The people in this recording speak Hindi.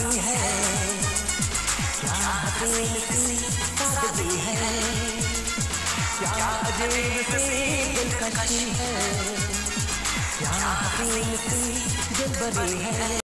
सादगी है। क्या हसीन सी शादी है। क्या अजीब सी दिलकशी है। क्या हसीन सी दिलबरी है।